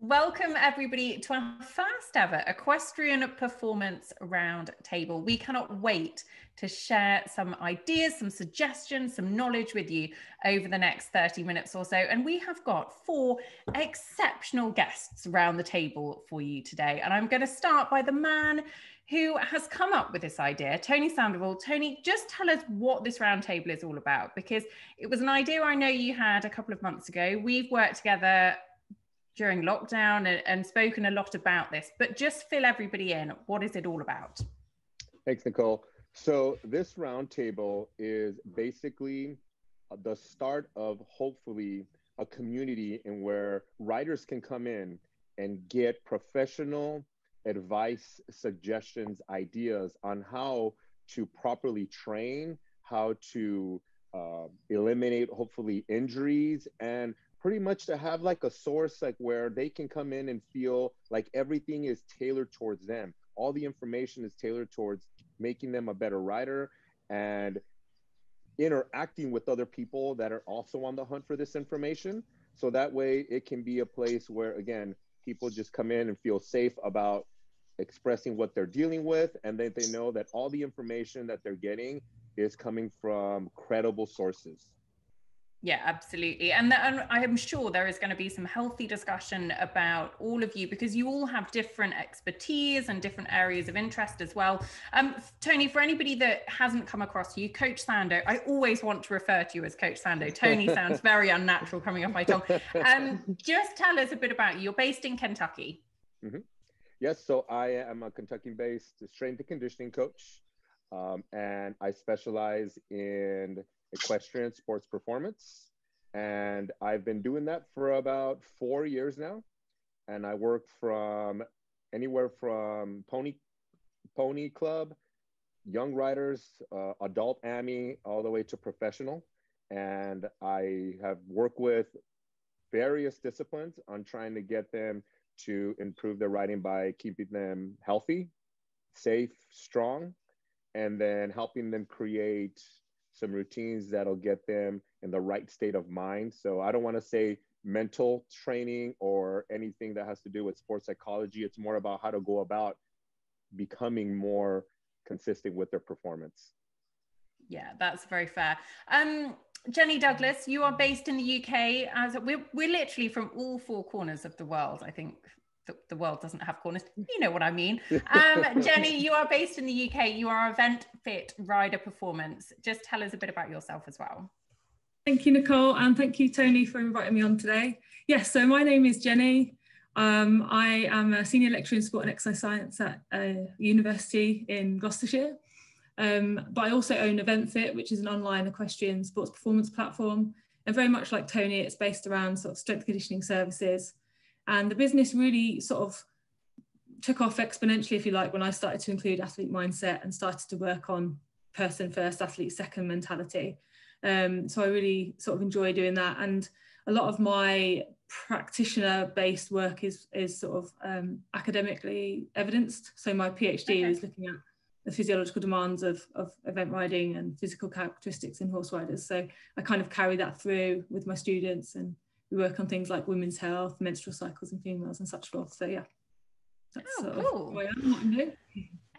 Welcome, everybody, to our first ever equestrian performance round table. We cannot wait to share some ideas, some suggestions, some knowledge with you over the next 30 minutes or so. And we have got four exceptional guests around the table for you today. And I'm going to start by the man who has come up with this idea, Tony Sandoval. Tony, just tell us what this roundtable is all about, because it was an idea I know you had a couple of months ago. We've worked together during lockdown and, and spoken a lot about this, but just fill everybody in. What is it all about? Thanks, Nicole. So this roundtable is basically the start of hopefully a community in where riders can come in and get professional advice, suggestions, ideas on how to properly train, how to uh, eliminate hopefully injuries, and pretty much to have like a source like where they can come in and feel like everything is tailored towards them. All the information is tailored towards making them a better rider and interacting with other people that are also on the hunt for this information. So that way it can be a place where again people just come in and feel safe about expressing what they're dealing with and then they know that all the information that they're getting is coming from credible sources yeah, absolutely. And, the, and I am sure there is going to be some healthy discussion about all of you because you all have different expertise and different areas of interest as well. Um, Tony, for anybody that hasn't come across you, Coach Sando, I always want to refer to you as Coach Sando. Tony sounds very unnatural coming off my tongue. Um, just tell us a bit about you. You're based in Kentucky. Mm-hmm. Yes, so I am a Kentucky based strength and conditioning coach. Um, and I specialize in equestrian sports performance. And I've been doing that for about four years now. And I work from anywhere from pony, pony club, young riders, uh, adult AMI, all the way to professional. And I have worked with various disciplines on trying to get them to improve their riding by keeping them healthy, safe, strong, and then helping them create some routines that'll get them in the right state of mind. So I don't want to say mental training or anything that has to do with sports psychology. It's more about how to go about becoming more consistent with their performance. Yeah, that's very fair. Um, Jenni Douglas, you are based in the UK. As we're, we're literally from all four corners of the world. I think the, the world doesn't have corners. You know what I mean. Um, Jenni, you are based in the UK. You are Event Fit Rider Performance. Just tell us a bit about yourself as well. Thank you, Nicole, and thank you, Tony, for inviting me on today. Yes, so my name is Jenni. Um, I am a senior lecturer in sport and exercise science at a university in Gloucestershire. Um, but I also own EventFit, which is an online equestrian sports performance platform. And very much like Tony, it's based around sort of strength conditioning services and the business really sort of took off exponentially, if you like, when I started to include athlete mindset and started to work on person first, athlete second mentality. Um, so I really sort of enjoy doing that. And a lot of my practitioner based work is, is sort of um, academically evidenced. So my PhD okay. is looking at the physiological demands of, of event riding and physical characteristics in horse riders. So I kind of carry that through with my students and we work on things like women's health, menstrual cycles in females and such forth. So yeah, that's oh, cool.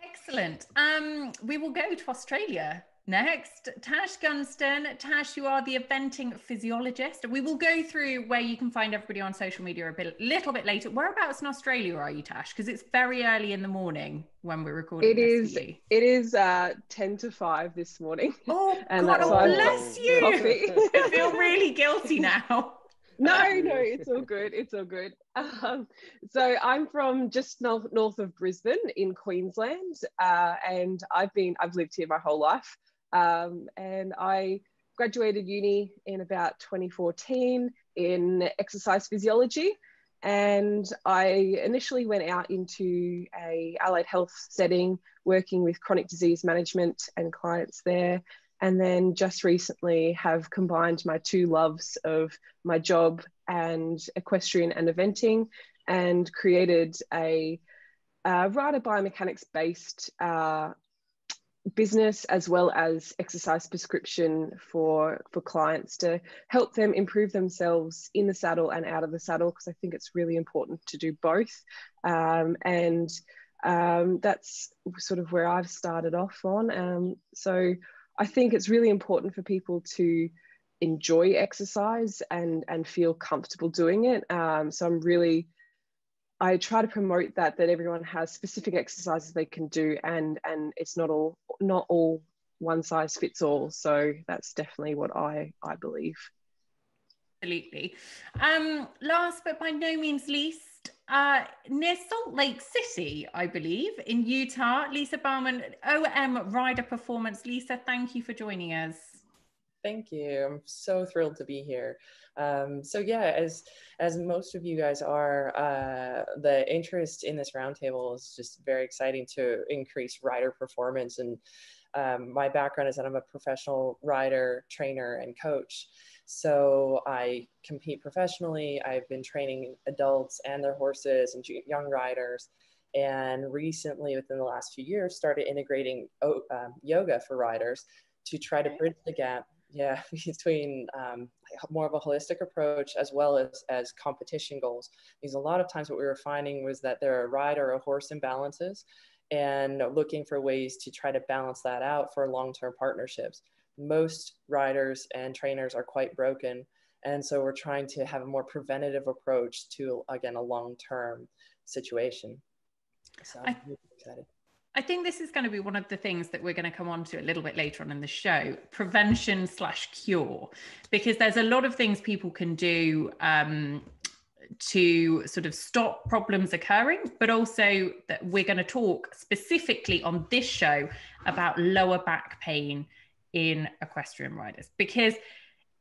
Excellent. Um, we will go to Australia next. Tash Gunston. Tash, you are the eventing physiologist. We will go through where you can find everybody on social media a bit, little bit later. Whereabouts in Australia are you, Tash? Because it's very early in the morning when we're recording. It is. It is uh, ten to five this morning. Oh, and God, that's oh, bless you! I feel really guilty now no, no, it's all good. It's all good. Um, so I'm from just north, north of Brisbane in Queensland, uh, and I've been I've lived here my whole life. Um, and I graduated uni in about 2014 in exercise physiology. And I initially went out into a allied health setting, working with chronic disease management and clients there and then just recently have combined my two loves of my job and equestrian and eventing and created a, a rider biomechanics based uh, business as well as exercise prescription for for clients to help them improve themselves in the saddle and out of the saddle because I think it's really important to do both. Um, and um, that's sort of where I've started off on. Um, so I think it's really important for people to enjoy exercise and and feel comfortable doing it um, so I'm really I try to promote that that everyone has specific exercises they can do and and it's not all not all one size fits all. So that's definitely what I I believe. Absolutely. Um, last but by no means least, uh, near Salt Lake City, I believe, in Utah, Lisa Bauman, OM Rider Performance. Lisa, thank you for joining us. Thank you. I'm so thrilled to be here. Um, so yeah, as as most of you guys are, uh, the interest in this roundtable is just very exciting to increase rider performance. And um, my background is that I'm a professional rider, trainer, and coach. So I compete professionally. I've been training adults and their horses and young riders. And recently, within the last few years, started integrating um, yoga for riders to try to bridge the gap yeah between um, more of a holistic approach as well as as competition goals because a lot of times what we were finding was that there are rider or horse imbalances and looking for ways to try to balance that out for long-term partnerships most riders and trainers are quite broken. And so we're trying to have a more preventative approach to again a long-term situation. So I, am excited. I think this is going to be one of the things that we're going to come on to a little bit later on in the show prevention slash cure, because there's a lot of things people can do um, to sort of stop problems occurring, but also that we're going to talk specifically on this show about lower back pain in equestrian riders, because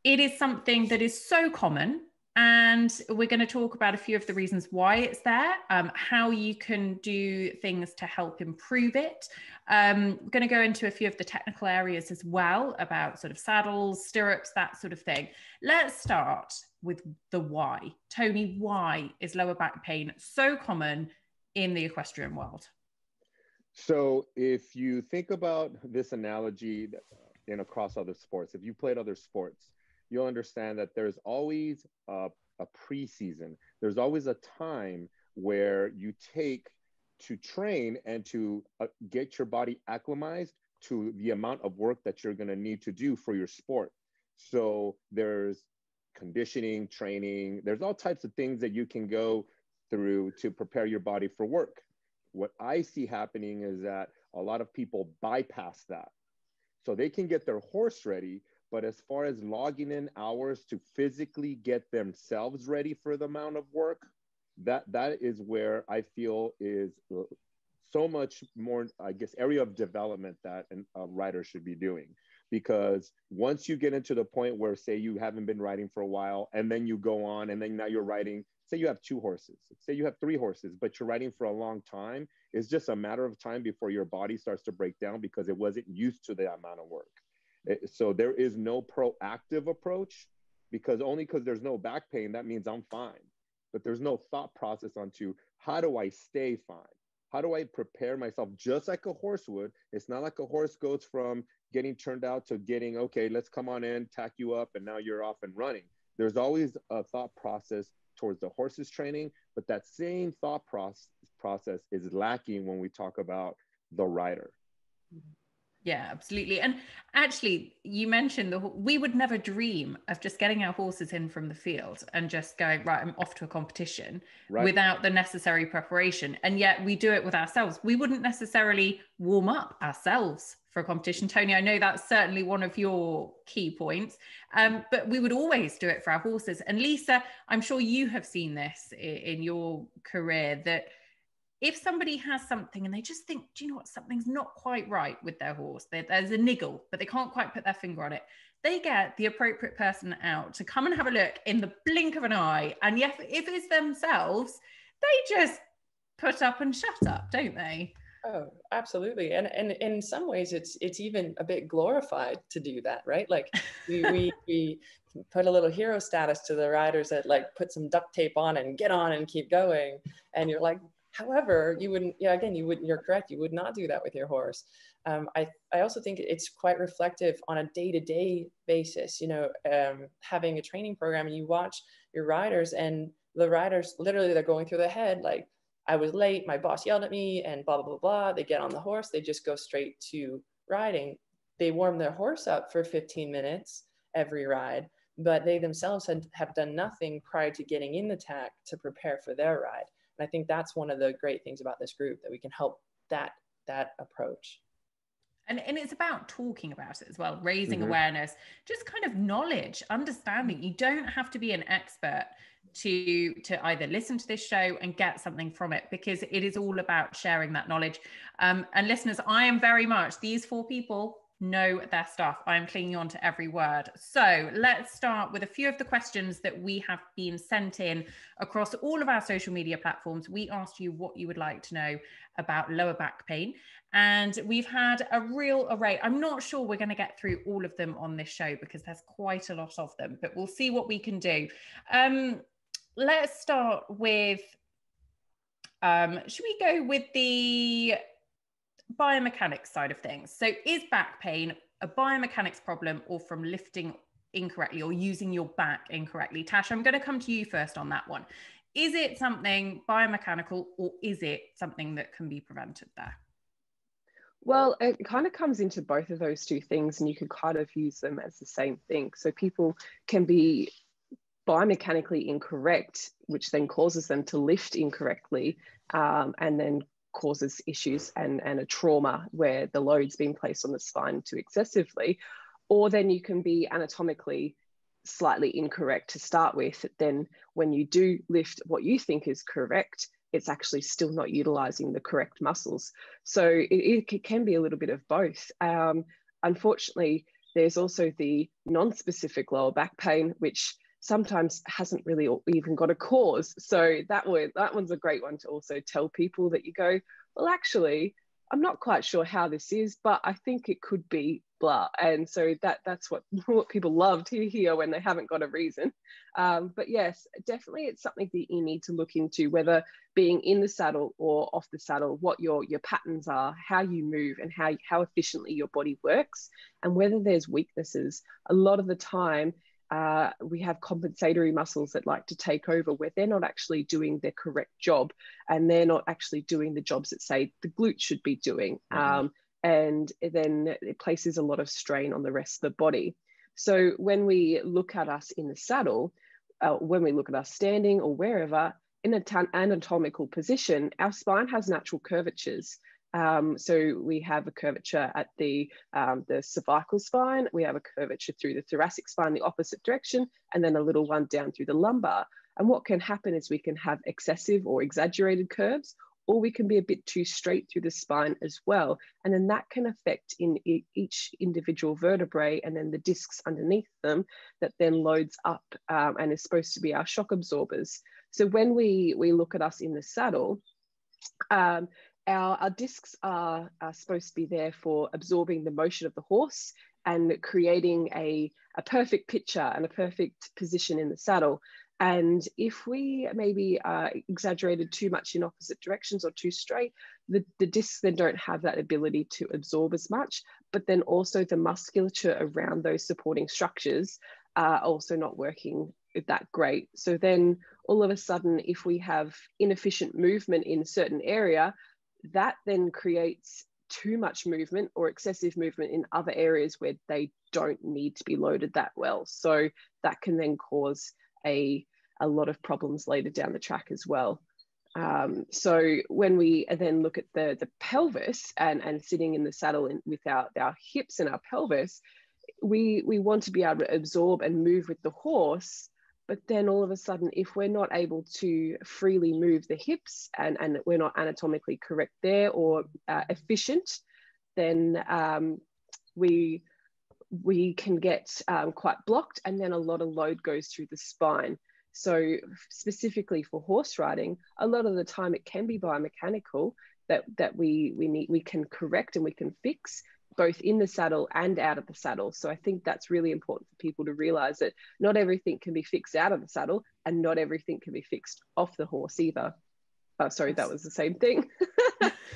it is something that is so common and we're going to talk about a few of the reasons why it's there, um, how you can do things to help improve it. Um, we're going to go into a few of the technical areas as well about sort of saddles, stirrups, that sort of thing. Let's start with the why. Tony, why is lower back pain so common in the equestrian world? So, if you think about this analogy in across other sports, if you played other sports, you'll understand that there's always a, a preseason. There's always a time where you take to train and to uh, get your body acclimatized to the amount of work that you're going to need to do for your sport. So there's conditioning, training, there's all types of things that you can go through to prepare your body for work. What I see happening is that a lot of people bypass that. So they can get their horse ready, but as far as logging in hours to physically get themselves ready for the amount of work, that that is where I feel is uh, so much more, I guess, area of development that a rider should be doing. Because once you get into the point where, say, you haven't been riding for a while, and then you go on, and then now you're riding, say you have two horses, say you have three horses, but you're riding for a long time, it's just a matter of time before your body starts to break down because it wasn't used to the amount of work. Eh, so there is no proactive approach because only because there's no back pain, that means I'm fine. But there's no thought process onto how do I stay fine? How do I prepare myself just like a horse would? It's not like a horse goes from getting turned out to getting, okay, let's come on in, tack you up, and now you're off and running. There's always a thought process towards the horse's training, but that same thought process process is lacking when we talk about the rider. Mm-hmm. Yeah, absolutely. And actually, you mentioned the we would never dream of just getting our horses in from the field and just going right. I'm off to a competition right. without the necessary preparation, and yet we do it with ourselves. We wouldn't necessarily warm up ourselves for a competition. Tony, I know that's certainly one of your key points, um, but we would always do it for our horses. And Lisa, I'm sure you have seen this in your career that if somebody has something and they just think, do you know what, something's not quite right with their horse, there's a niggle, but they can't quite put their finger on it, they get the appropriate person out to come and have a look in the blink of an eye. And yes, if it's themselves, they just put up and shut up, don't they? Oh, absolutely. And and in some ways it's it's even a bit glorified to do that, right? Like we we, we put a little hero status to the riders that like put some duct tape on and get on and keep going. And you're like, However, you wouldn't, yeah, again, you wouldn't, you're correct, you would not do that with your horse. um, I, I also think it's quite reflective on a day-to-day basis you know um, having a training program and you watch your riders and the riders literally they're going through their head like i was late my boss yelled at me and blah blah blah blah. They get on the horse they just go straight to riding. They warm their horse up for 15 minutes every ride but they themselves had, have done nothing prior to getting in the tack to prepare for their ride and i think that's one of the great things about this group that we can help that that approach. And, and it's about talking about it as well raising mm-hmm. awareness just kind of knowledge understanding. You don't have to be an expert to to either listen to this show and get something from it because it is all about sharing that knowledge. Um, and listeners i am very much these four people know their stuff. I'm clinging on to every word. So let's start with a few of the questions that we have been sent in across all of our social media platforms. We asked you what you would like to know about lower back pain. And we've had a real array. I'm not sure we're going to get through all of them on this show because there's quite a lot of them, but we'll see what we can do. Um, let's start with um, should we go with the biomechanics side of things. So, is back pain a biomechanics problem or from lifting incorrectly or using your back incorrectly? Tash, I'm going to come to you first on that one. Is it something biomechanical or is it something that can be prevented there? Well, it kind of comes into both of those two things, and you could kind of use them as the same thing. So, people can be biomechanically incorrect, which then causes them to lift incorrectly um, and then causes issues and, and a trauma where the load's been placed on the spine too excessively, or then you can be anatomically slightly incorrect to start with. Then, when you do lift what you think is correct, it's actually still not utilizing the correct muscles. So, it, it can be a little bit of both. Um, unfortunately, there's also the non specific lower back pain, which sometimes hasn't really even got a cause. So that one, that one's a great one to also tell people that you go, well, actually, I'm not quite sure how this is, but I think it could be blah. And so that that's what what people love to hear when they haven't got a reason. Um, but yes, definitely, it's something that you need to look into, whether being in the saddle or off the saddle, what your your patterns are, how you move, and how how efficiently your body works, and whether there's weaknesses. A lot of the time, uh, we have compensatory muscles that like to take over where they're not actually doing their correct job and they're not actually doing the jobs that say the glute should be doing. Mm-hmm. um, and then it places a lot of strain on the rest of the body. So when we look at us in the saddle uh, when we look at us standing or wherever in an anatomical position our spine has natural curvatures um, so we have a curvature at the, um, the cervical spine, we have a curvature through the thoracic spine, the opposite direction, and then a little one down through the lumbar. And what can happen is we can have excessive or exaggerated curves, or we can be a bit too straight through the spine as well. And then that can affect in each individual vertebrae and then the discs underneath them that then loads up um, and is supposed to be our shock absorbers. So when we, we look at us in the saddle, um, our, our discs are, are supposed to be there for absorbing the motion of the horse and creating a, a perfect picture and a perfect position in the saddle. And if we maybe uh, exaggerated too much in opposite directions or too straight, the, the discs then don't have that ability to absorb as much, but then also the musculature around those supporting structures are also not working that great. So then all of a sudden, if we have inefficient movement in a certain area, that then creates too much movement or excessive movement in other areas where they don't need to be loaded that well. So that can then cause a, a lot of problems later down the track as well. Um, so when we then look at the, the pelvis and, and sitting in the saddle in, with our, our hips and our pelvis, we, we want to be able to absorb and move with the horse but then all of a sudden, if we're not able to freely move the hips and, and we're not anatomically correct there or uh, efficient, then um, we, we can get um, quite blocked and then a lot of load goes through the spine. So specifically for horse riding, a lot of the time it can be biomechanical that, that we, we, need, we can correct and we can fix both in the saddle and out of the saddle. So I think that's really important for people to realize that not everything can be fixed out of the saddle and not everything can be fixed off the horse either. Oh, sorry, that was the same thing.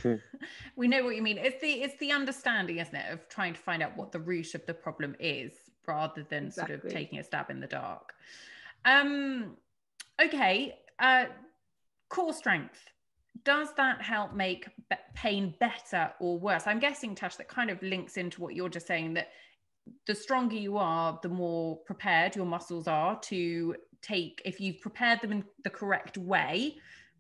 we know what you mean. It's the it's the understanding, isn't it, of trying to find out what the root of the problem is, rather than exactly. sort of taking a stab in the dark. Um, okay, uh, core strength. Does that help make pain better or worse? I'm guessing, Tash, that kind of links into what you're just saying that the stronger you are, the more prepared your muscles are to take, if you've prepared them in the correct way,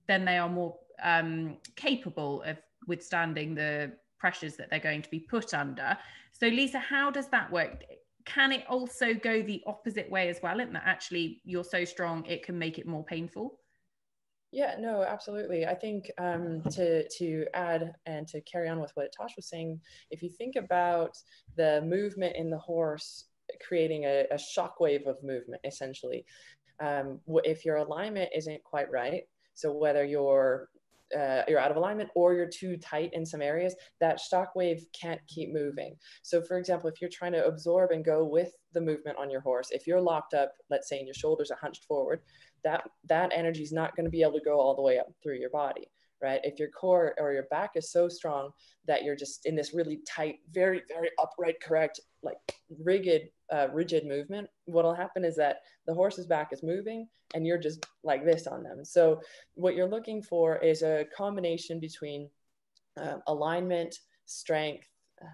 then they are more um, capable of withstanding the pressures that they're going to be put under. So, Lisa, how does that work? Can it also go the opposite way as well? In that actually you're so strong, it can make it more painful? Yeah, no, absolutely. I think um, to to add and to carry on with what Tash was saying, if you think about the movement in the horse creating a, a shockwave of movement, essentially, um, if your alignment isn't quite right, so whether you're uh, you're out of alignment or you're too tight in some areas, that shock wave can't keep moving. So, for example, if you're trying to absorb and go with the movement on your horse, if you're locked up, let's say, and your shoulders are hunched forward, that that energy is not going to be able to go all the way up through your body right? If your core or your back is so strong that you're just in this really tight very very upright correct like rigid uh, rigid movement what'll happen is that the horse's back is moving and you're just like this on them. So what you're looking for is a combination between uh, alignment strength uh,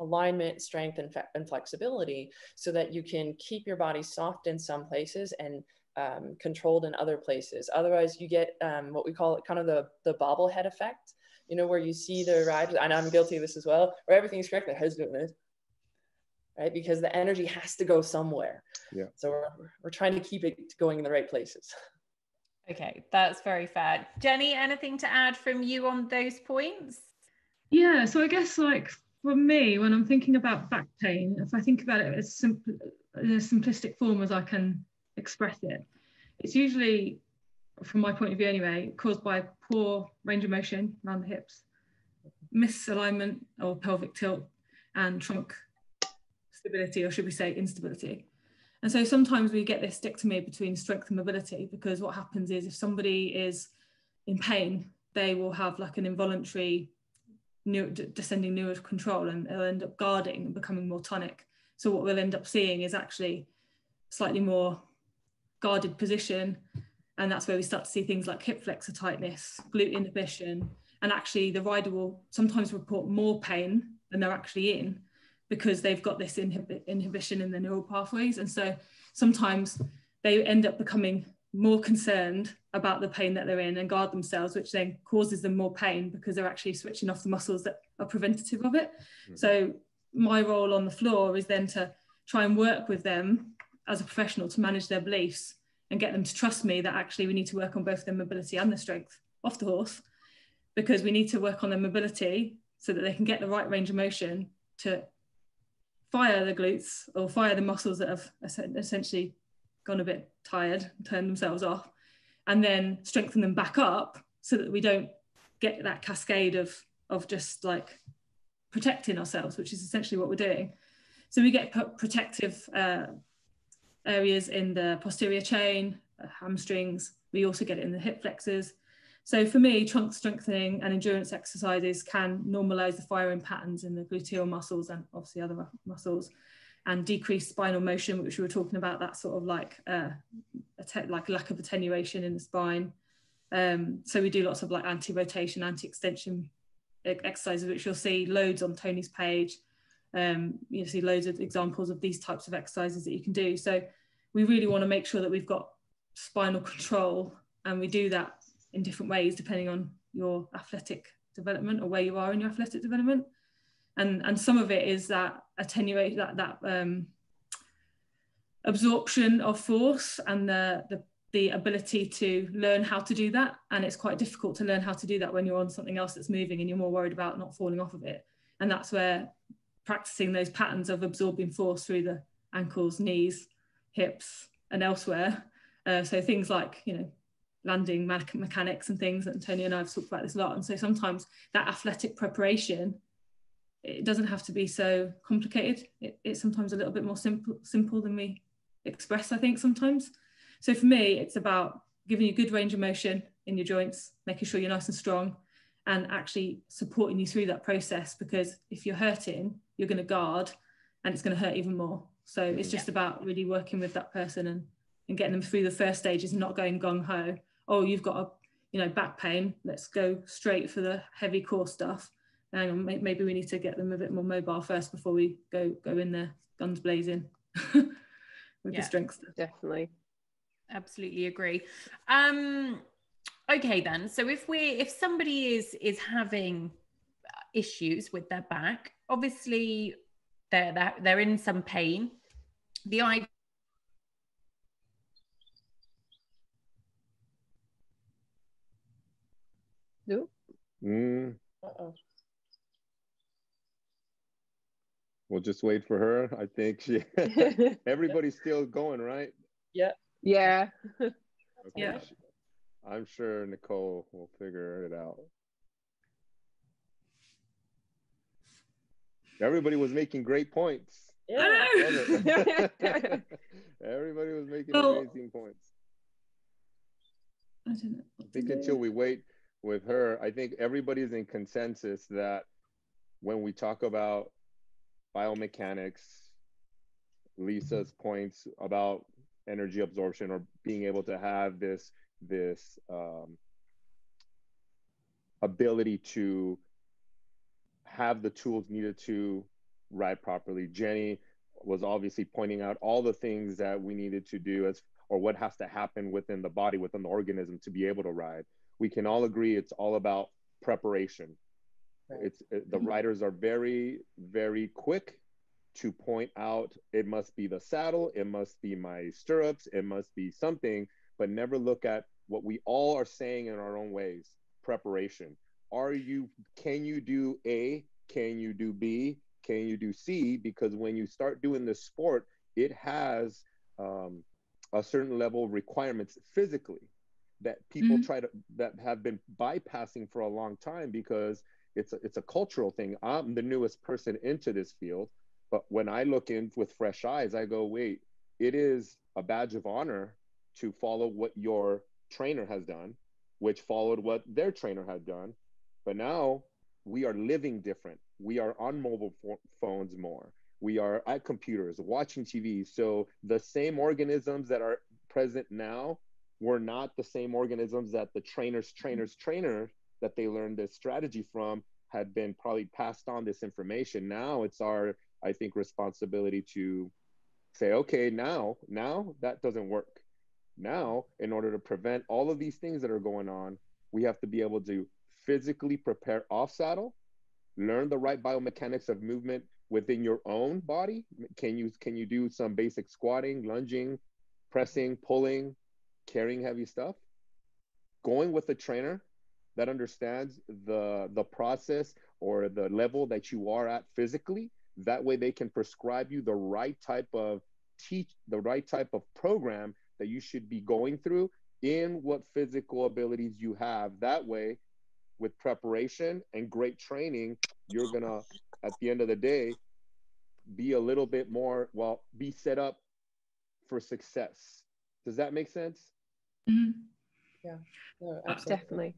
alignment, strength, and, and, flexibility so that you can keep your body soft in some places and um, controlled in other places. Otherwise, you get um, what we call it kind of the, the bobblehead effect, you know, where you see the ride, and I'm guilty of this as well, where everything's correct, the head's doing this, right? Because the energy has to go somewhere. Yeah. So we're, we're trying to keep it going in the right places. Okay, that's very fair. Jenni, anything to add from you on those points? Yeah, so I guess like for me, when I'm thinking about back pain, if I think about it as simple, in a simplistic form as I can express it, it's usually, from my point of view anyway, caused by poor range of motion around the hips, misalignment or pelvic tilt, and trunk stability, or should we say instability. And so sometimes we get this dichotomy between strength and mobility because what happens is if somebody is in pain, they will have like an involuntary new, descending neural control and they'll end up guarding and becoming more tonic. So what we'll end up seeing is actually slightly more guarded position. And that's where we start to see things like hip flexor tightness, glute inhibition. And actually the rider will sometimes report more pain than they're actually in because they've got this inhib inhibition in the neural pathways. And so sometimes they end up becoming more concerned about the pain that they're in and guard themselves, which then causes them more pain because they're actually switching off the muscles that are preventative of it. Mm. So my role on the floor is then to try and work with them as a professional to manage their beliefs and get them to trust me that actually we need to work on both their mobility and their strength off the horse because we need to work on their mobility so that they can get the right range of motion to fire the glutes or fire the muscles that have essentially gone a bit tired, turned themselves off, and then strengthen them back up so that we don't get that cascade of of just like protecting ourselves, which is essentially what we're doing. So we get protective uh, areas in the posterior chain, uh, hamstrings. We also get it in the hip flexors. So for me, trunk strengthening and endurance exercises can normalize the firing patterns in the gluteal muscles and obviously other muscles and decreased spinal motion, which we were talking about, that sort of like uh, like lack of attenuation in the spine. Um, so we do lots of like anti-rotation, anti-extension exercises, which you'll see loads on Tony's page. Um, you see loads of examples of these types of exercises that you can do. So we really want to make sure that we've got spinal control, and we do that in different ways depending on your athletic development or where you are in your athletic development. And and some of it is that attenuate that that um, absorption of force and the, the the ability to learn how to do that. And it's quite difficult to learn how to do that when you're on something else that's moving and you're more worried about not falling off of it. And that's where practicing those patterns of absorbing force through the ankles knees hips and elsewhere uh, so things like you know landing mechanics and things and Tony and I have talked about this a lot and so sometimes that athletic preparation it doesn't have to be so complicated. It, it's sometimes a little bit more simple, simple than we express, I think, sometimes. So for me, it's about giving you good range of motion in your joints, making sure you're nice and strong, and actually supporting you through that process because if you're hurting you're going to guard and it's going to hurt even more. So it's just yeah. about really working with that person and, and getting them through the first stages and not going gung-ho. Oh you've got a you know back pain. Let's go straight for the heavy core stuff. And maybe we need to get them a bit more mobile first before we go go in there guns blazing. With yeah, the strength stuff. definitely. Absolutely agree. Um okay then. So if we if somebody is is having issues with their back obviously they're they're, they're in some pain the idea no mm. Uh-oh. We'll just wait for her. I think she everybody's still going, right? Yeah. Yeah. okay. Yeah. I'm sure Nicole will figure it out. Everybody was making great points. Yeah. Everybody was making oh. amazing points. I, don't know I think until we wait with her, I think everybody's in consensus that when we talk about biomechanics, Lisa's points about energy absorption or being able to have this this um, ability to have the tools needed to ride properly. Jenni was obviously pointing out all the things that we needed to do as or what has to happen within the body, within the organism to be able to ride. We can all agree it's all about preparation. It's it, the mm-hmm. riders are very, very quick to point out it must be the saddle, it must be my stirrups, it must be something, but never look at what we all are saying in our own ways preparation. Are you, can you do A? Can you do B? Can you do C? Because when you start doing this sport, it has um, a certain level of requirements physically that people mm-hmm. try to that have been bypassing for a long time because it's a, it's a cultural thing. I'm the newest person into this field, but when I look in with fresh eyes, I go, wait, it is a badge of honor to follow what your trainer has done, which followed what their trainer had done. But now we are living different. We are on mobile phones more. We are at computers, watching TV. So the same organisms that are present now were not the same organisms that the trainers, trainers, trainer that they learned this strategy from had been probably passed on this information. Now it's our I think, responsibility to say, okay, now, now that doesn't work. Now, in order to prevent all of these things that are going on, we have to be able to physically prepare off saddle, learn the right biomechanics of movement within your own body. Can you can you do some basic squatting, lunging, pressing, pulling, carrying heavy stuff? Going with a trainer that understands the the process or the level that you are at physically that way they can prescribe you the right type of teach the right type of program that you should be going through in what physical abilities you have that way with preparation and great training you're gonna at the end of the day be a little bit more well be set up for success. Does that make sense? Mm-hmm. yeah. No, definitely.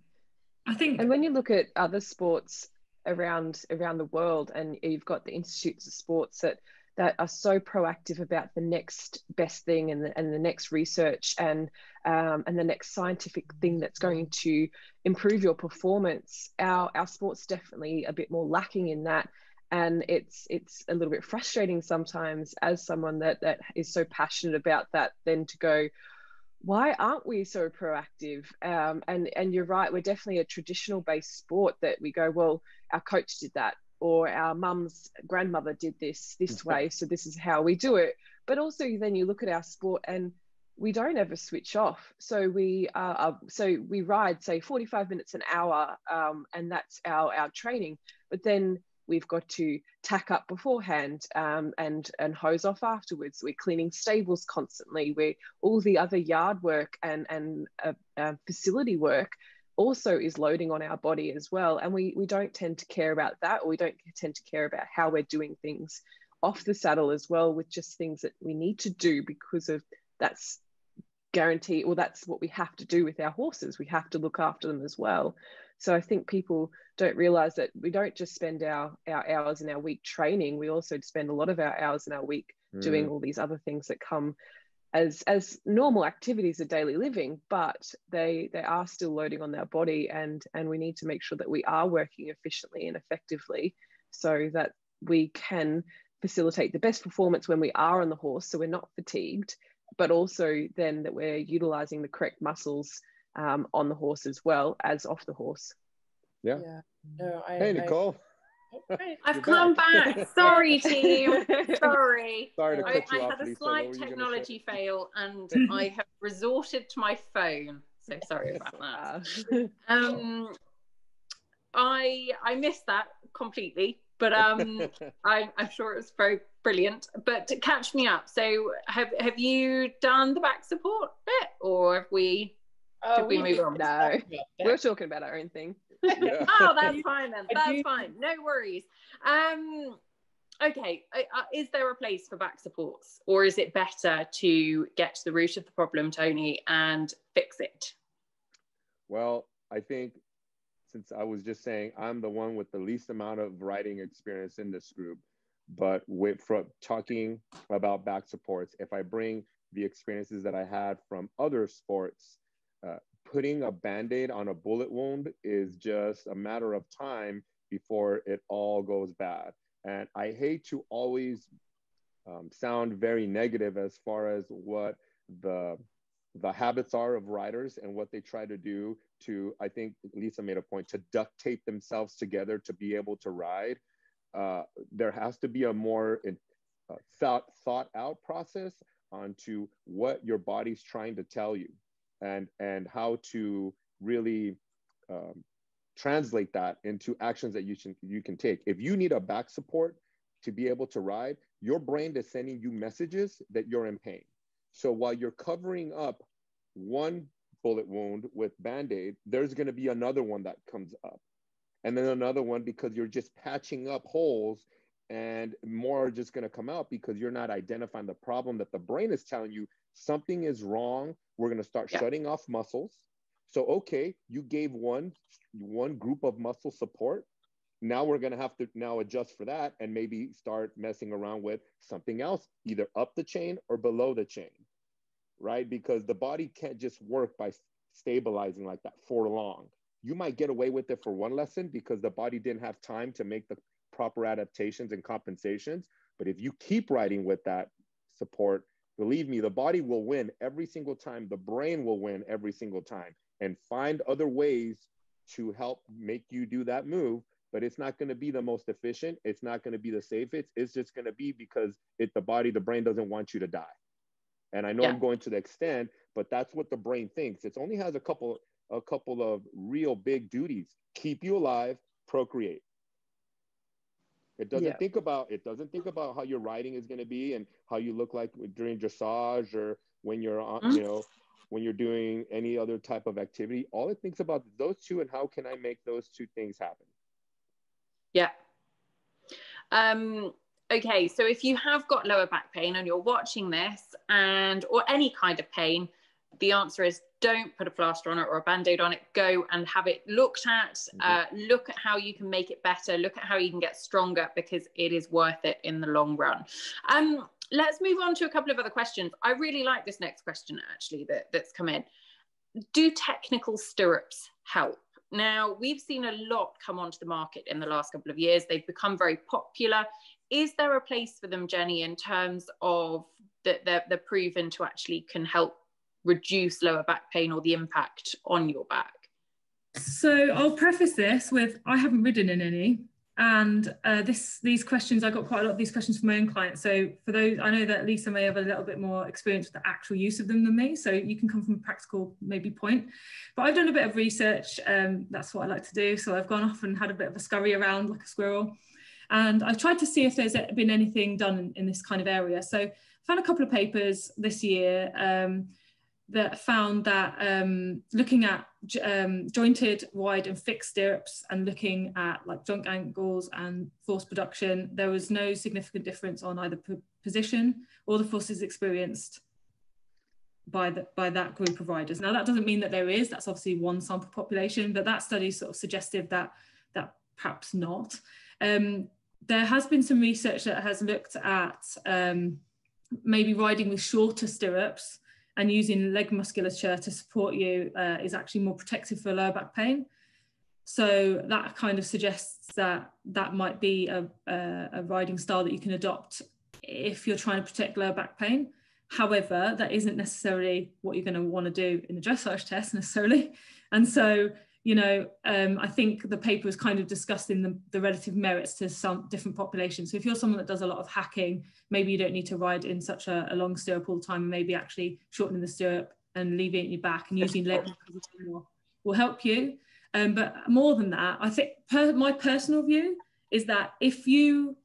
I think and when you look at other sports around around the world and you've got the institutes of sports that that are so proactive about the next best thing and the, and the next research and um, and the next scientific thing that's going to improve your performance. Our our sports definitely a bit more lacking in that. And it's it's a little bit frustrating sometimes as someone that that is so passionate about that then to go why aren't we so proactive? Um, and and you're right, we're definitely a traditional based sport that we go, well, our coach did that, or our mum's grandmother did this this way, so this is how we do it. But also, then you look at our sport and we don't ever switch off. So we uh, so we ride say 45 minutes an hour, um, and that's our our training. But then we've got to tack up beforehand um, and and hose off afterwards. We're cleaning stables constantly. We're all the other yard work and and uh, uh, facility work also is loading on our body as well. And we we don't tend to care about that, or we don't tend to care about how we're doing things off the saddle as well, with just things that we need to do because of that's guarantee or that's what we have to do with our horses we have to look after them as well So I think people don't realize that we don't just spend our, our hours in our week training, we also spend a lot of our hours in our week mm. doing all these other things that come as as normal activities of daily living but they they are still loading on their body and and we need to make sure that we are working efficiently and effectively so that we can facilitate the best performance when we are on the horse so we're not fatigued but also then that we're utilizing the correct muscles um, on the horse as well as off the horse. Yeah, yeah. No, I, hey nicole. I, I've come back. back. Sorry, team. Sorry. Sorry to I, I had a slight technology fail and I have resorted to my phone. So sorry about that. um, I I missed that completely, but um, I, I'm sure it was very brilliant. But catch me up. So have have you done the back support bit, or have we? Oh, did we, we move on? No, we're talking about our own thing. Yeah. oh, that's fine then. That's fine. No worries. Um, okay. Uh, is there a place for back supports, or is it better to get to the root of the problem, Tony, and fix it? Well, I think since I was just saying I'm the one with the least amount of riding experience in this group, but with from talking about back supports, if I bring the experiences that I had from other sports, uh, putting a band-aid on a bullet wound is just a matter of time before it all goes bad. And i hate to always um, sound very negative as far as what the the habits are of riders and what they try to do to i think lisa made a point to duct tape themselves together to be able to ride. Uh, there has to be a more uh, thought thought out process onto what your body's trying to tell you and and how to really um, translate that into actions that you can you can take. If you need a back support to be able to ride, your brain is sending you messages that you're in pain. So while you're covering up one bullet wound with band-aid, there's going to be another one that comes up. And then another one because you're just patching up holes and more are just going to come out because you're not identifying the problem that the brain is telling you something is wrong we're going to start yeah. shutting off muscles. So okay you gave one one group of muscle support. Now we're going to have to now adjust for that and maybe start messing around with something else either up the chain or below the chain right? Because the body can't just work by stabilizing like that for long. You might get away with it for one lesson because the body didn't have time to make the proper adaptations and compensations. But if you keep riding with that support Believe me, the body will win every single time. The brain will win every single time and find other ways to help make you do that move. But it's not going to be the most efficient. It's not going to be the safest. It's just going to be because it the body, the brain doesn't want you to die. And I know yeah. I'm going to the extent, but that's what the brain thinks. It only has a couple a couple of real big duties: keep you alive, procreate. It doesn't yeah. think about it doesn't think about how your riding is going to be and how you look like during dressage or when you're on, mm-hmm. you know, when you're doing any other type of activity. All it thinks about is those two and how can I make those two things happen. Yeah. Um, okay, so if you have got lower back pain and you're watching this and or any kind of pain, the answer is don't put a plaster on it or a band-aid on it go and have it looked at mm-hmm. uh, look at how you can make it better look at how you can get stronger because it is worth it in the long run. Um, let's move on to a couple of other questions. I really like this next question actually that, that's come in. Do technical stirrups help? Now we've seen a lot come onto the market in the last couple of years. They've become very popular. Is there a place for them jenni in terms of that they're, they're proven to actually can help reduce lower back pain or the impact on your back? So I'll preface this with I haven't ridden in any, and uh, this these questions I got quite a lot of these questions from my own clients. So for those, I know that Lisa may have a little bit more experience with the actual use of them than me, so you can come from a practical maybe point. But I've done a bit of research. Um, that's what I like to do. So I've gone off and had a bit of a scurry around like a squirrel, and I've tried to see if there's been anything done in, this kind of area. So I found a couple of papers this year. Um, that found that um, looking at um, jointed, wide, and fixed stirrups, and looking at like joint angles and force production, there was no significant difference on either position or the forces experienced. by the, by that group of riders. Now that doesn't mean that there is. That's obviously one sample population, but that study sort of suggested that that perhaps not. Um, there has been some research that has looked at um, maybe riding with shorter stirrups and using leg musculature to support you uh, is actually more protective for lower back pain. So that kind of suggests that that might be a, a, a riding style that you can adopt if you're trying to protect lower back pain. However, that isn't necessarily what you're going to want to do in the dressage test necessarily. And so, you know, um, I think the paper is kind of discussing the, the relative merits to some different populations. So if you're someone that does a lot of hacking, maybe you don't need to ride in such a, a long stirrup all the time, maybe actually shortening the stirrup and leaving it in your back and using leg will, will help you. Um, but more than that, I think per, my personal view is that if you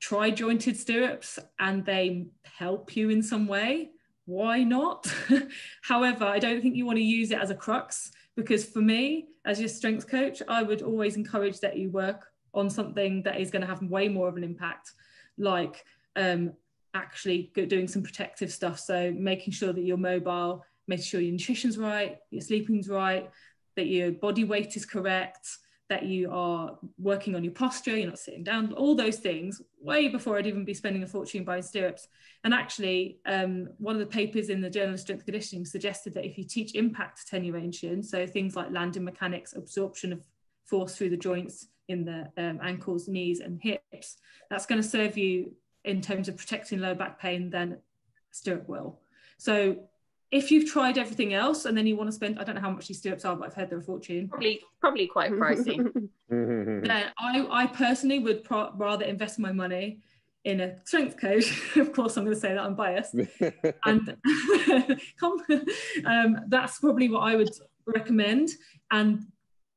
try jointed stirrups and they help you in some way, why not? However, I don't think you want to use it as a crux because for me, as your strength coach, I would always encourage that you work on something that is going to have way more of an impact, like um, actually doing some protective stuff. So making sure that you're mobile, making sure your nutrition's right, your sleeping's right, that your body weight is correct, that you are working on your posture, you're not sitting down, all those things, way before I'd even be spending a fortune buying stirrups. And actually, um, one of the papers in the Journal of Strength Conditioning suggested that if you teach impact attenuation, so things like landing mechanics, absorption of force through the joints in the um, ankles, knees, and hips, that's going to serve you in terms of protecting low back pain than stirrup will. So if you've tried everything else and then you want to spend, I don't know how much these stirrups are, but I've heard they're a fortune. Probably, probably quite pricey. then I, I personally would pro- rather invest my money in a strength coach. of course, I'm going to say that I'm biased. and um, that's probably what I would recommend. And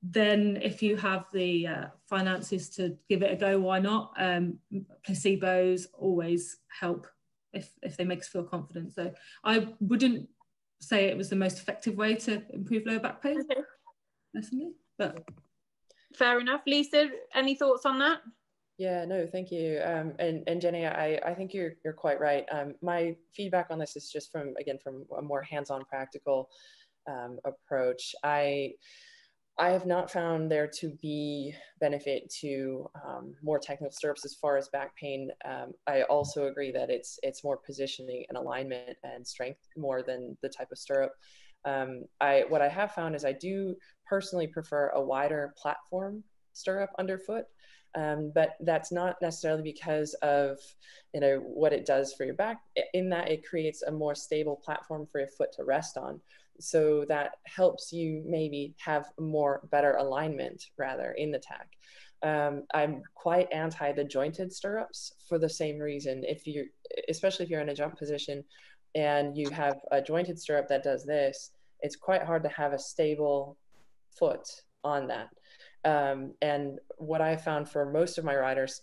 then if you have the uh, finances to give it a go, why not? Um, placebos always help if, if they make us feel confident. So I wouldn't say it was the most effective way to improve lower back pain okay. personally but fair enough. Lisa any thoughts on that? Yeah no thank you. Um, and and jenni i i think you're you're quite right. Um, my feedback on this is just from again from a more hands-on practical um, approach. I I have not found there to be benefit to um, more technical stirrups as far as back pain. Um, I also agree that it's it's more positioning and alignment and strength more than the type of stirrup. Um, I what I have found is I do personally prefer a wider platform stirrup underfoot. Um, but that's not necessarily because of you know what it does for your back in that it creates a more stable platform for your foot to rest on so that helps you maybe have more better alignment rather in the tack um, i'm quite anti the jointed stirrups for the same reason. If you especially if you're in a jump position and you have a jointed stirrup that does this it's quite hard to have a stable foot on that. Um, and what i found for most of my riders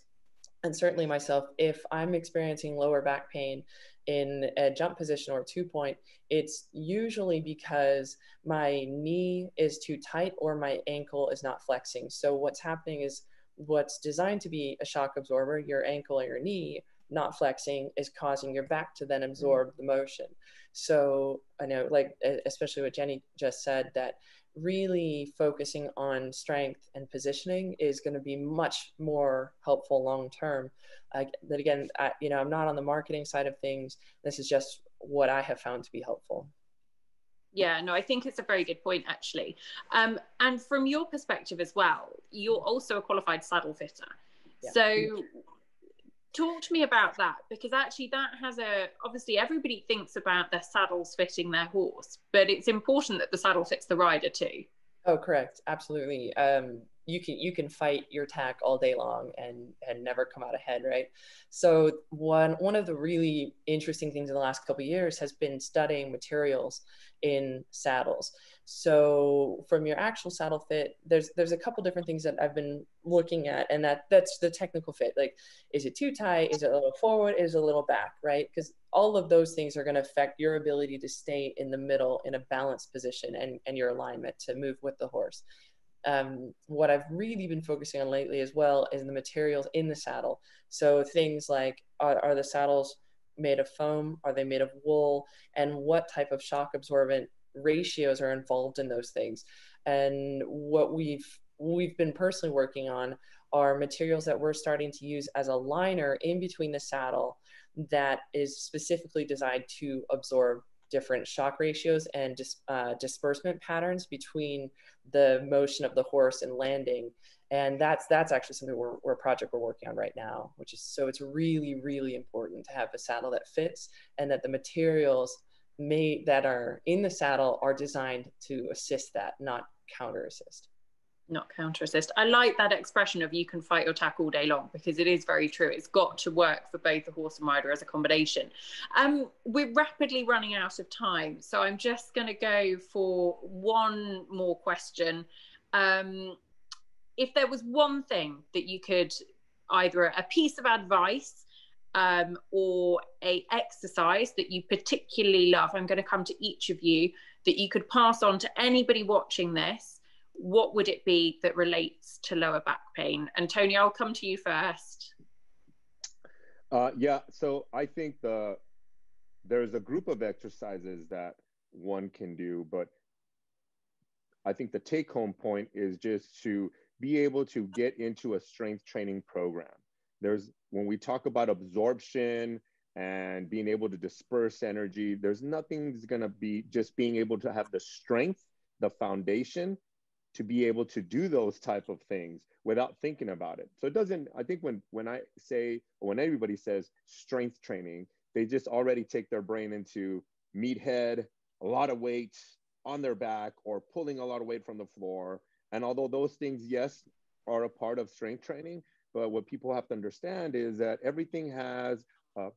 and certainly myself if i'm experiencing lower back pain in a jump position or two point, it's usually because my knee is too tight or my ankle is not flexing. So what's happening is what's designed to be a shock absorber, your ankle or your knee not flexing is causing your back to then mm-hmm. absorb the motion. So I know like especially what Jenni just said that really focusing on strength and positioning is going to be much more helpful long term. Uh, that again, I, you know, I'm not on the marketing side of things. This is just what I have found to be helpful. Yeah, no, I think it's a very good point actually. Um, and from your perspective as well, you're also a qualified saddle fitter. Yeah. So talk to me about that because actually that has a obviously everybody thinks about their saddles fitting their horse but it's important that the saddle fits the rider too. Oh correct. Absolutely. Um, you can you can fight your tack all day long and and never come out ahead right? So one one of the really interesting things in the last couple years has been studying materials in saddles. So from your actual saddle fit there's there's a couple different things that i've been looking at and that that's the technical fit. Like is it too tight? Is it a little forward? Is it a little back right? Because all of those things are going to affect your ability to stay in the middle in a balanced position and and your alignment to move with the horse um, what I've really been focusing on lately as well is the materials in the saddle. So things like are, are the saddles made of foam? Are they made of wool? And what type of shock absorbent ratios are involved in those things? And what we've we've been personally working on are materials that we're starting to use as a liner in between the saddle that is specifically designed to absorb different shock ratios and dis, uh, disbursement patterns between the motion of the horse and landing. And that's that's actually something we're, we're a project we're working on right now which is so it's really really important to have a saddle that fits and that the materials made that are in the saddle are designed to assist that not counter assist not counter assist. I like that expression of you can fight your tack all day long because it is very true. It's got to work for both the horse and rider as a combination. Um, we're rapidly running out of time, so I'm just going to go for one more question. Um, if there was one thing that you could either a piece of advice um, or a exercise that you particularly love, I'm going to come to each of you that you could pass on to anybody watching this what would it be that relates to lower back pain? And Tony, I'll come to you first. Uh, yeah, so I think the there's a group of exercises that one can do, but I think the take home point is just to be able to get into a strength training program. There's when we talk about absorption and being able to disperse energy, there's nothing's gonna be just being able to have the strength, the foundation to be able to do those type of things without thinking about it. So it doesn't, I think when, when I say, when everybody says strength training, they just already take their brain into meathead, a lot of weight on their back or pulling a lot of weight from the floor. And although those things, yes, are a part of strength training, but what people have to understand is that everything has uh,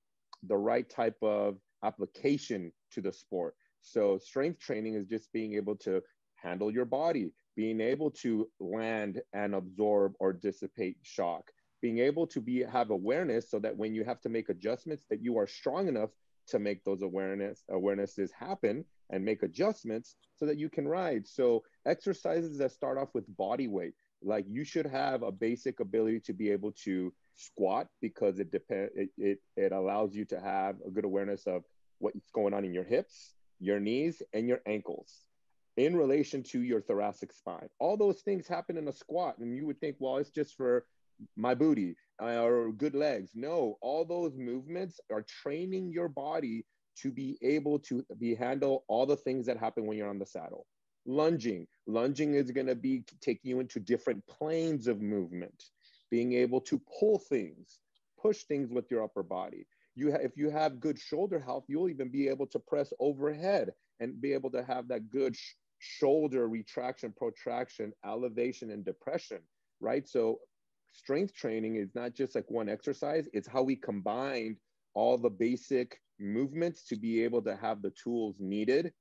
the right type of application to the sport. So strength training is just being able to handle your body, being able to land and absorb or dissipate shock, being able to be have awareness so that when you have to make adjustments that you are strong enough to make those awareness awarenesses happen and make adjustments so that you can ride. So exercises that start off with body weight, like you should have a basic ability to be able to squat because it depend it, it, it allows you to have a good awareness of what's going on in your hips, your knees, and your ankles in relation to your thoracic spine. All those things happen in a squat, and you would think, well, it's just for my booty uh, or good legs. No, all those movements are training your body to be able to be handle all the things that happen when you're on the saddle. Lunging, lunging is going to be taking you into different planes of movement. Being able to pull things, push things with your upper body. You ha- if you have good shoulder health, you'll even be able to press overhead and be able to have that good sh- shoulder retraction, protraction, elevation, and depression, right? So strength training is not just like one exercise, it's how we combine all the basic movements to be able to have the tools needed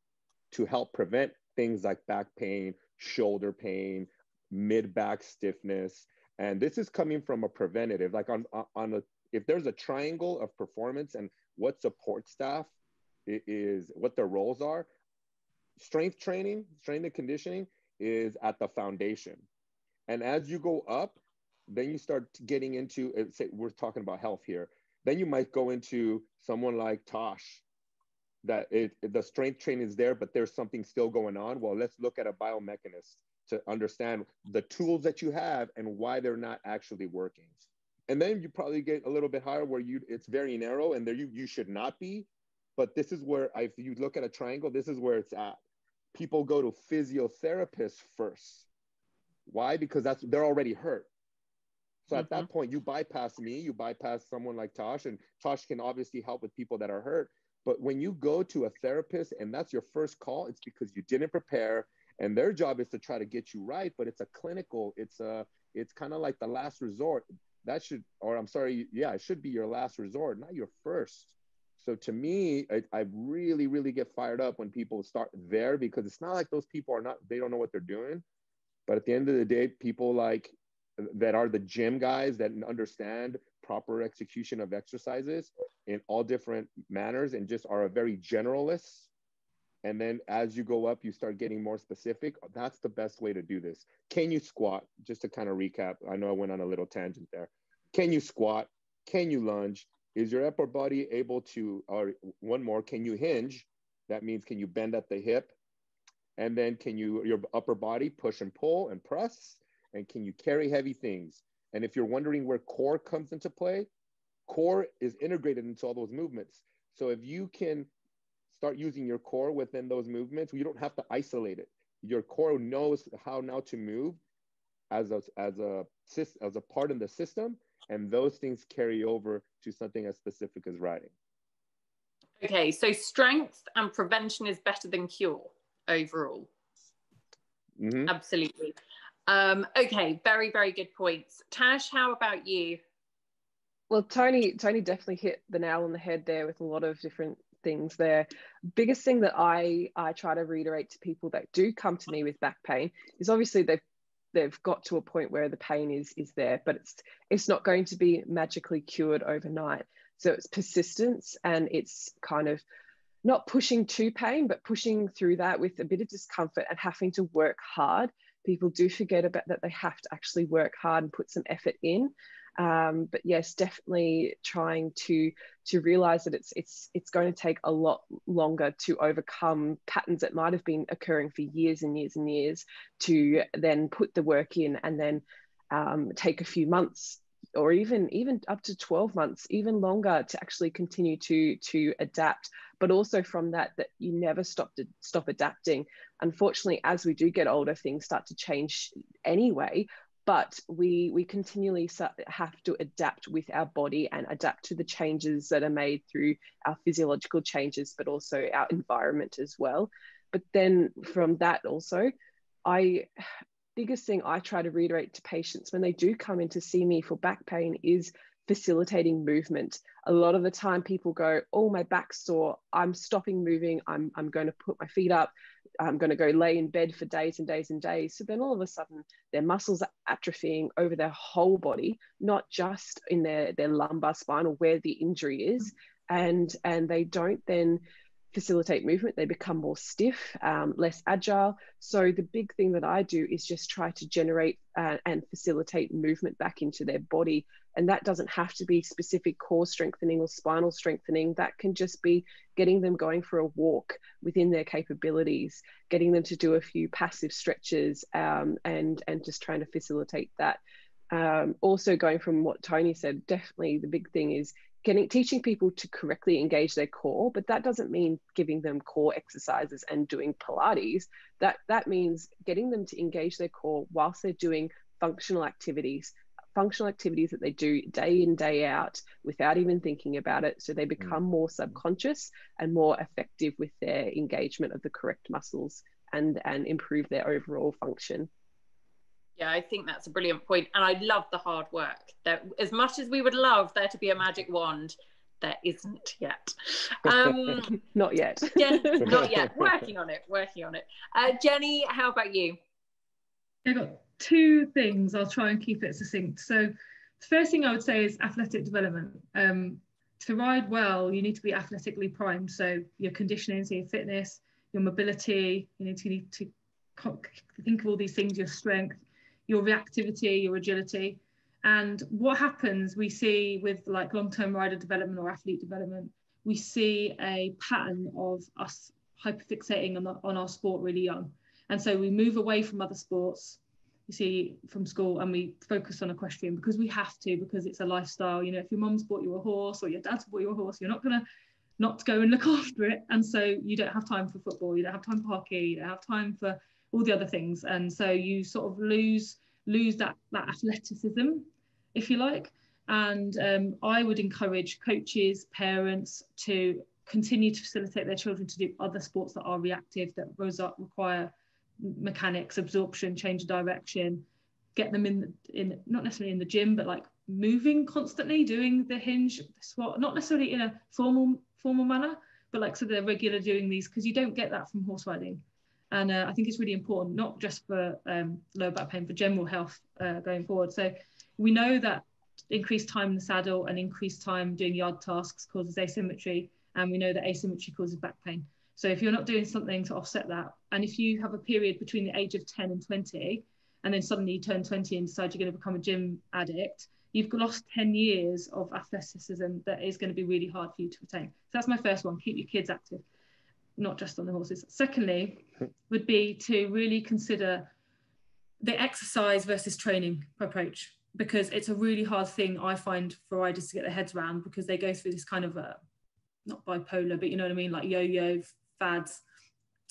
to help prevent things like back pain, shoulder pain, mid back stiffness. And this is coming from a preventative, like on, on a, if there's a triangle of performance and what support staff is, what their roles are, strength training, strength and conditioning is at the foundation. And as you go up, then you start getting into, uh, say, we're talking about health here. Then you might go into someone like Tash, that it, the strength training is there, but there's something still going on. Well, let's look at a biomechanist to understand the tools that you have and why they're not actually working. And then you probably get a little bit higher where you it's very narrow and there you you should not be. But this is where if you look at a triangle, this is where it's at people go to physiotherapists first. Why? Because that's they're already hurt. So mm-hmm. at that mm-hmm. point, you bypass me, you bypass someone like Tash, and Tash can obviously help with people that are hurt. But when you go to a therapist and that's your first call, it's because you didn't prepare, and their job is to try to get you right. But it's a clinical, it's a, it's kind of like the last resort. That should, or I'm sorry, yeah, it should be your last resort, not your first. So to me, I, I, really, really get fired up when people start there because it's not like those people are not, they don't know what they're doing. But at the end of the day, people like that are the gym guys that understand proper execution of exercises in all different manners and just are a very generalist. And then as you go up, you start getting more specific. That's the best way to do this. Can you squat? Just to kind of recap, I know I went on a little tangent there. Can you squat? Can you lunge? Is your upper body able to, or one more, can you hinge? That means can you bend at the hip? And then can you, your upper body push and pull and press? And can you carry heavy things? And if you're wondering where core comes into play, core is integrated into all those movements. So if you can start using your core within those movements, you don't have to isolate it. Your core knows how now to move as a, as a, as a part in the system. And those things carry over to something as specific as riding. Okay, so strength and prevention is better than cure overall. Mm-hmm. Absolutely. Um, okay, very, very good points. Tash, how about you? Well, Tony, Tony definitely hit the nail on the head there with a lot of different things there. Biggest thing that I I try to reiterate to people that do come to me with back pain is obviously they've they've got to a point where the pain is is there, but it's it's not going to be magically cured overnight. So it's persistence and it's kind of not pushing to pain, but pushing through that with a bit of discomfort and having to work hard. People do forget about that they have to actually work hard and put some effort in. Um, but yes, definitely trying to to realize that it's it's it's going to take a lot longer to overcome patterns that might have been occurring for years and years and years to then put the work in and then um, take a few months or even even up to 12 months even longer to actually continue to to adapt. But also from that that you never stop to stop adapting. Unfortunately as we do get older things start to change anyway but we we continually have to adapt with our body and adapt to the changes that are made through our physiological changes but also our environment as well but then from that also i biggest thing i try to reiterate to patients when they do come in to see me for back pain is facilitating movement. A lot of the time, people go, Oh, my back's sore. I'm stopping moving. I'm, I'm going to put my feet up. I'm going to go lay in bed for days and days and days. So then all of a sudden, their muscles are atrophying over their whole body, not just in their, their lumbar spine or where the injury is. Mm-hmm. And, and they don't then facilitate movement. They become more stiff, um, less agile. So the big thing that I do is just try to generate uh, and facilitate movement back into their body. And that doesn't have to be specific core strengthening or spinal strengthening. That can just be getting them going for a walk within their capabilities, getting them to do a few passive stretches um, and, and just trying to facilitate that. Um, also going from what Tony said, definitely the big thing is getting teaching people to correctly engage their core but that doesn't mean giving them core exercises and doing pilates. That that means getting them to engage their core whilst they're doing functional activities functional activities that they do day in day out without even thinking about it. So they mm. become more subconscious and more effective with their engagement of the correct muscles and and improve their overall function yeah, I think that's a brilliant point. And I love the hard work. That as much as we would love there to be a magic wand, there isn't yet. Um, not yet. Jen, not yet. Working on it. Working on it. Uh, Jenni, how about you? I've got two things. I'll try and keep it succinct. So, the first thing I would say is athletic development. Um, to ride well, you need to be athletically primed. So, your conditioning, so your fitness, your mobility, you need to, need to think of all these things, your strength, your reactivity, your agility. And what happens, we see with like long-term rider development or athlete development, we see a pattern of us hyperfixating on, the, on our sport really young. And so we move away from other sports, you see, from school, and we focus on equestrian because we have to, because it's a lifestyle. You know, if your mom's bought you a horse or your dad's bought you a horse, you're not going to not go and look after it. And so you don't have time for football, you don't have time for hockey, you don't have time for all the other things. And so you sort of lose lose that that athleticism if you like. And um, i would encourage coaches parents to continue to facilitate their children to do other sports that are reactive that require mechanics absorption change of direction get them in in not necessarily in the gym but like moving constantly doing the hinge squat not necessarily in a formal formal manner but like so they're regular doing these because you don't get that from horse riding and uh, I think it's really important, not just for um, lower back pain, for general health uh, going forward. So we know that increased time in the saddle and increased time doing yard tasks causes asymmetry, and we know that asymmetry causes back pain. So if you're not doing something to offset that, and if you have a period between the age of 10 and 20, and then suddenly you turn 20 and decide you're going to become a gym addict, you've lost 10 years of athleticism that is going to be really hard for you to retain. So that's my first one keep your kids active, not just on the horses. Secondly, would be to really consider the exercise versus training approach because it's a really hard thing I find for riders to get their heads around because they go through this kind of a not bipolar, but you know what I mean, like yo-yo fads.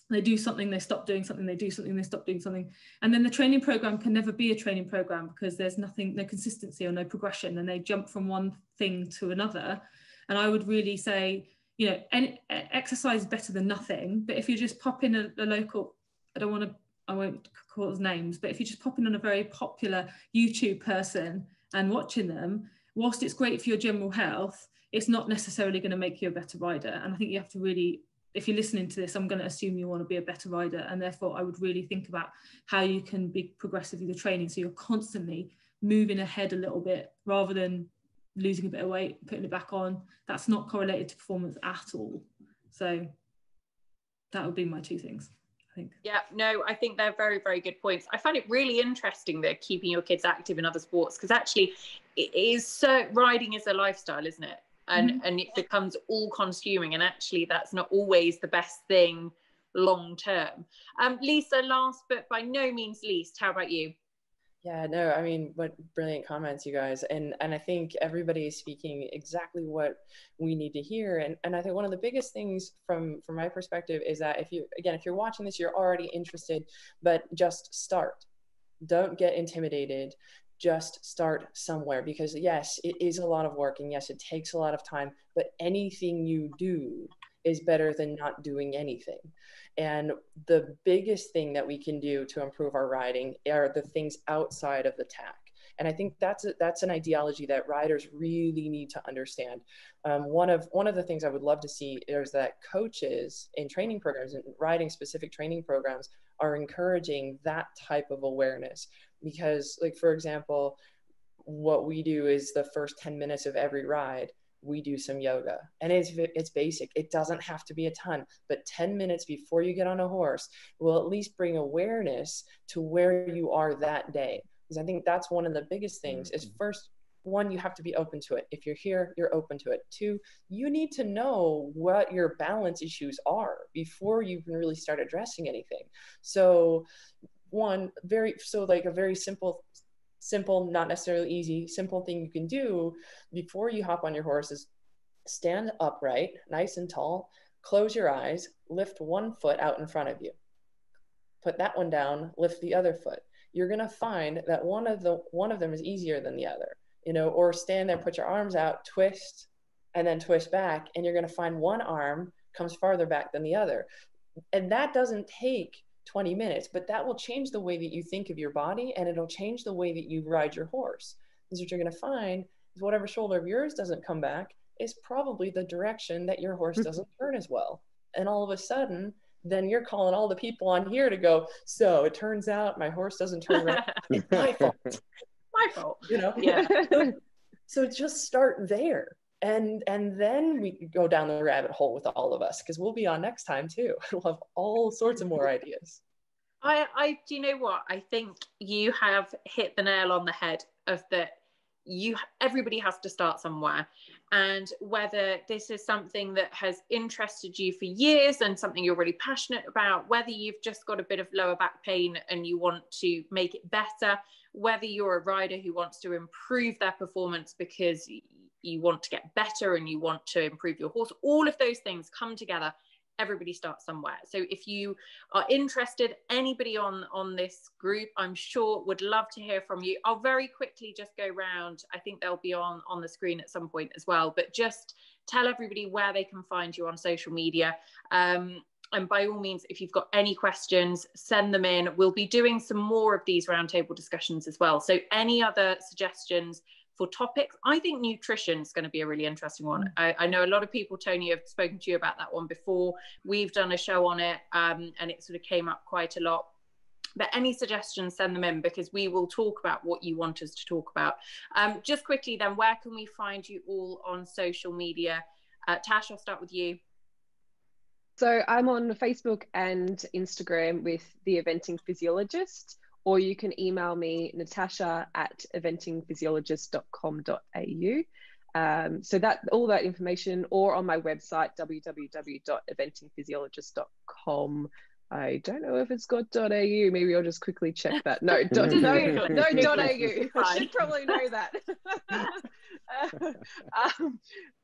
They do something they stop doing something they do something they stop doing something. And then the training program can never be a training program because there's nothing no consistency or no progression and they jump from one thing to another. And i would really say you know any, exercise is better than nothing but if you just pop in a, a local i don't want to i won't call names but if you just pop in on a very popular youtube person and watching them whilst it's great for your general health it's not necessarily going to make you a better rider and i think you have to really if you're listening to this, I'm going to assume you want to be a better rider. And therefore, I would really think about how you can be progressive with training. So you're constantly moving ahead a little bit rather than losing a bit of weight, putting it back on. That's not correlated to performance at all. So that would be my two things. I think. Yeah, no, I think they're very, very good points. I find it really interesting that keeping your kids active in other sports because actually it is so riding is a lifestyle, isn't it? and mm-hmm. and it becomes all consuming and actually that's not always the best thing long term um lisa last but by no means least how about you yeah no i mean what brilliant comments you guys and and i think everybody is speaking exactly what we need to hear and and i think one of the biggest things from from my perspective is that if you again if you're watching this you're already interested but just start. Don't get intimidated. Just start somewhere because yes it is a lot of work and yes it takes a lot of time but anything you do is better than not doing anything. And the biggest thing that we can do to improve our riding are the things outside of the tack. And I think that's a, that's an ideology that riders really need to understand. Um, one of one of the things I would love to see is that coaches in training programs and riding specific training programs are encouraging that type of awareness. Because like for example what we do is the first 10 minutes of every ride we do some yoga. And it's it's basic. It doesn't have to be a ton but 10 minutes before you get on a horse will at least bring awareness to where you are that day. Because i think that's one of the biggest things is mm-hmm. first one you have to be open to it. If you're here you're open to it. Two you need to know what your balance issues are before you can really start addressing anything. So one very so like a very simple simple not necessarily easy simple thing you can do before you hop on your horse is stand upright nice and tall close your eyes lift one foot out in front of you. Put that one down lift the other foot. You're going to find that one of the one of them is easier than the other you know or stand there put your arms out twist and then twist back and you're going to find one arm comes farther back than the other. And that doesn't take 20 minutes, but that will change the way that you think of your body and it'll change the way that you ride your horse. Because what you're going to find is whatever shoulder of yours doesn't come back is probably the direction that your horse hmm. doesn't turn as well. And all of a sudden, then you're calling all the people on here to go, so it turns out my horse doesn't turn around. my fault. My fault. You know? Yeah. so just start there and and then we go down the rabbit hole with all of us because we'll be on next time too. We'll have all sorts of more ideas. I i do you know what? I think you have hit the nail on the head of that you everybody has to start somewhere. And whether this is something that has interested you for years and something you're really passionate about whether you've just got a bit of lower back pain and you want to make it better whether you're a rider who wants to improve their performance because you want to get better and you want to improve your horse all of those things come together. Everybody starts somewhere. So if you are interested anybody on on this group i'm sure would love to hear from you. I'll very quickly just go round. I think they'll be on on the screen at some point as well but just tell everybody where they can find you on social media. Um, and by all means if you've got any questions send them in. We'll be doing some more of these roundtable discussions as well. So any other suggestions for topics. I think nutrition is going to be a really interesting one. Mm. I, I, know a lot of people, Tony, have spoken to you about that one before. We've done a show on it um, and it sort of came up quite a lot. But any suggestions, send them in because we will talk about what you want us to talk about. Um, just quickly, then, where can we find you all on social media? Uh, Tash, I'll start with you. So I'm on Facebook and Instagram with the eventing physiologist or you can email me, natasha at eventingphysiologist.com.au. Um, so that all that information, or on my website www.eventingphysiologist.com. I don't know if it's got .au. Maybe I'll just quickly check that. No, dot, no, no, no .au. I should probably know that. um,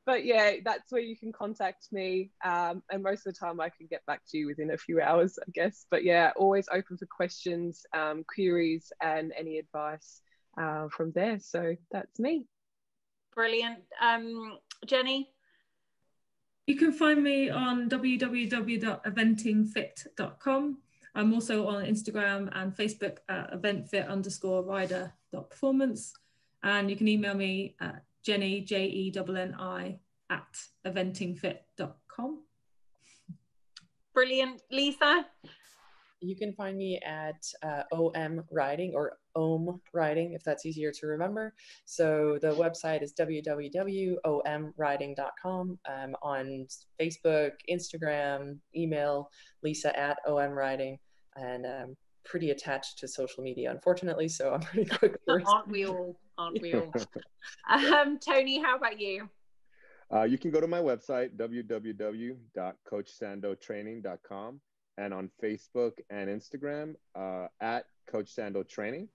but yeah, that's where you can contact me. Um, and most of the time, I can get back to you within a few hours, I guess. But yeah, always open for questions, um, queries, and any advice uh, from there. So that's me. Brilliant. Um, Jenni? You can find me on www.eventingfit.com. I'm also on Instagram and Facebook at eventfit underscore rider performance. And you can email me at Jenni, J E N N I, at eventingfit.com. Brilliant. Lisa? You can find me at uh, OM Riding or OM Riding, if that's easier to remember. So the website is www.omriding.com. Um, on Facebook, Instagram, email, Lisa at OM Riding, and um, pretty attached to social media, unfortunately. So I'm pretty quick. Aren't we all? Aren't we all? um, Tony, how about you? Uh, you can go to my website, www.coachsandotraining.com and on Facebook and Instagram uh, at Coach Sando Training.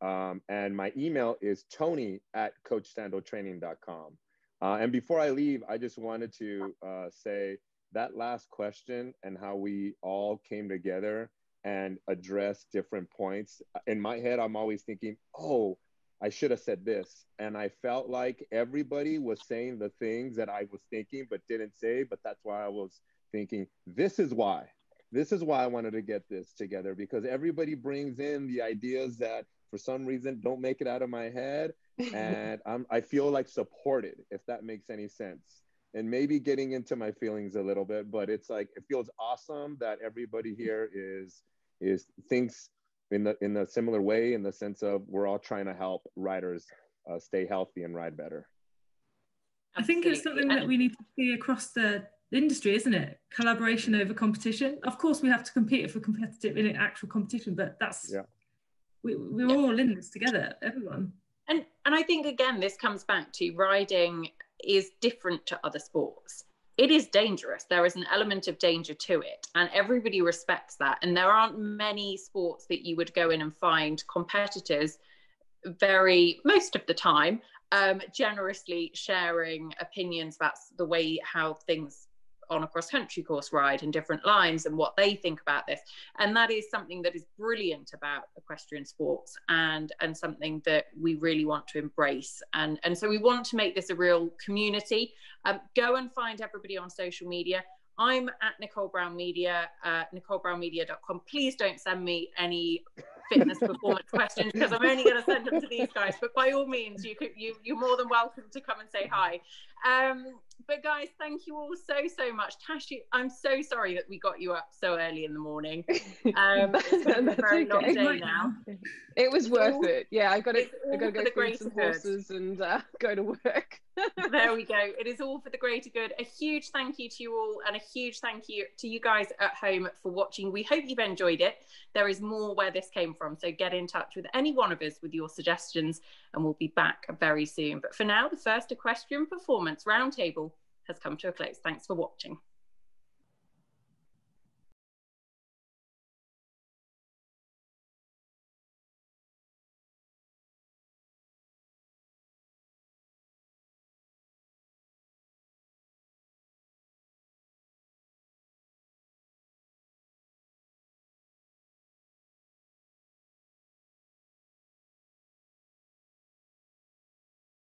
Um, and my email is tony at coachsandotraining.com. Uh, and before I leave, I just wanted to uh, say that last question and how we all came together and addressed different points. In my head, I'm always thinking, oh, I should have said this. And I felt like everybody was saying the things that I was thinking but didn't say. But that's why I was thinking, this is why this is why I wanted to get this together because everybody brings in the ideas that for some reason don't make it out of my head. And I'm, I feel like supported, if that makes any sense. And maybe getting into my feelings a little bit, but it's like it feels awesome that everybody here is is thinks in the in a similar way in the sense of we're all trying to help riders uh, stay healthy and ride better. I think it's something that we need to see across the industry, isn't it? Collaboration over competition. Of course, we have to compete if we're competitive in an actual competition, but that's yeah. we, we're yeah. all in this together, everyone. And and I think again, this comes back to riding is different to other sports. It is dangerous. There is an element of danger to it, and everybody respects that. And there aren't many sports that you would go in and find competitors very most of the time um, generously sharing opinions about the way how things on a cross country course ride and different lines and what they think about this and that is something that is brilliant about equestrian sports and and something that we really want to embrace and and so we want to make this a real community um, go and find everybody on social media I'm at Nicole Brown Media, uh, NicoleBrownMedia.com. Please don't send me any fitness performance questions because I'm only going to send them to these guys. But by all means, you could you you're more than welcome to come and say hi. Um, but guys, thank you all so so much. Tashi, I'm so sorry that we got you up so early in the morning. Um, it's been a very long day now. It was worth it. Yeah, I got to I got to go feed some horses and uh, go to work. there we go. It is all for the greater good. A huge thank you to you all, and a huge thank you to you guys at home for watching. We hope you've enjoyed it. There is more where this came from, so get in touch with any one of us with your suggestions, and we'll be back very soon. But for now, the first equestrian performance roundtable has come to a close. Thanks for watching.